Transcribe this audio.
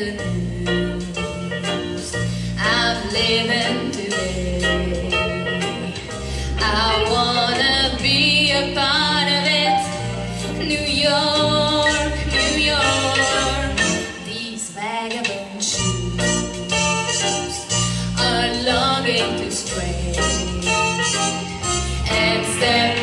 the news. I'm living today. I wanna be a part of it. New York, New York. These vagabond shoes Are longing to stray And step